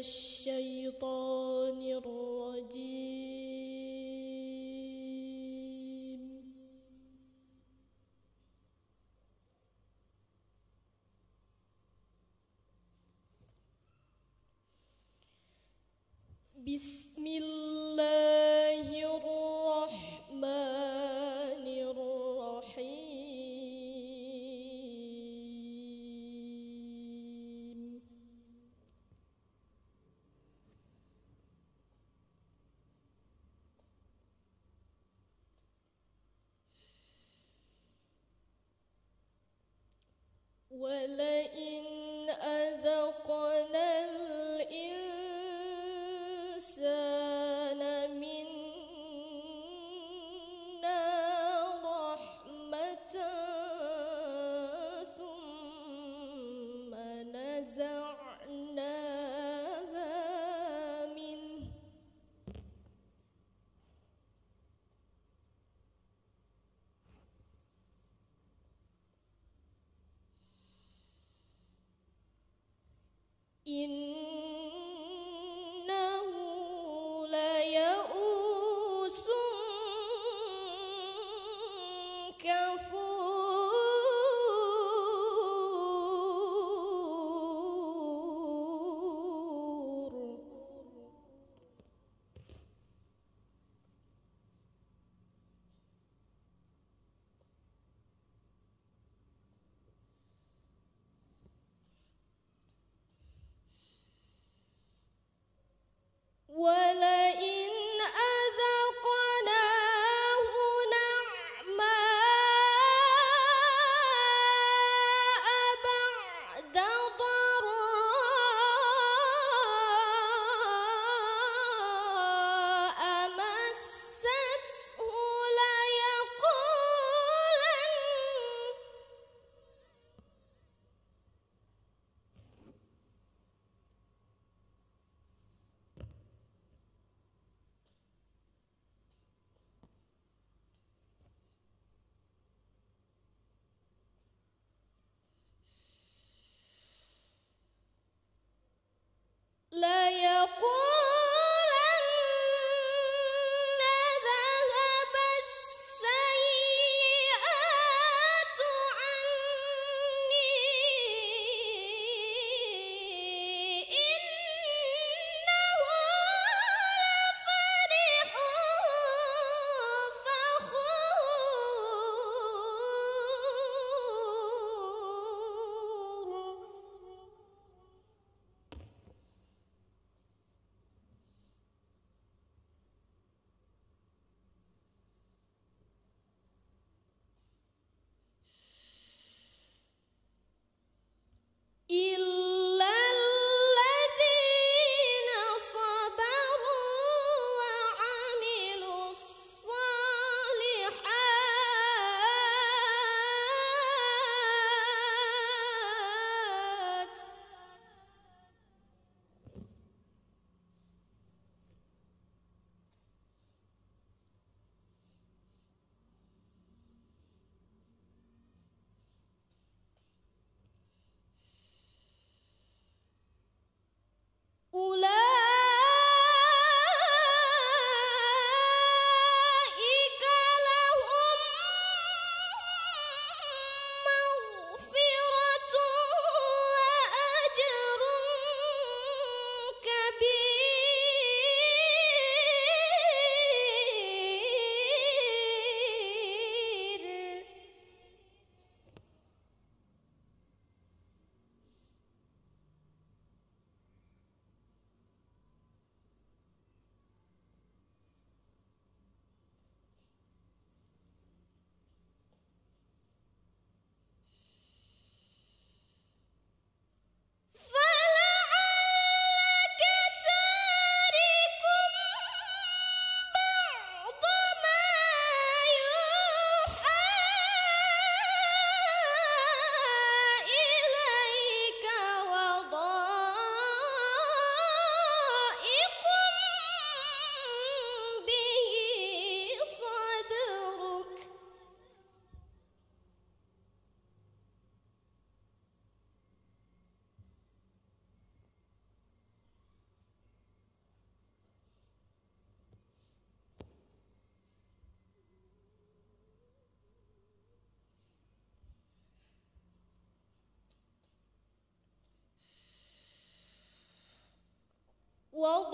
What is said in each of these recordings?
الشيطان الرجيم. بسم 为了一因。 없고 Well,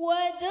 What the